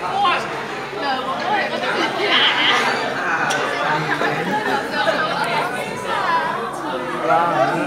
我，我不，